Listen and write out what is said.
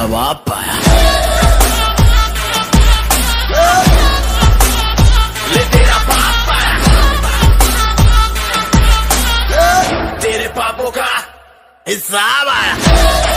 तेरा पाया। ले तेरा तेरे पापों का हिसाब आया।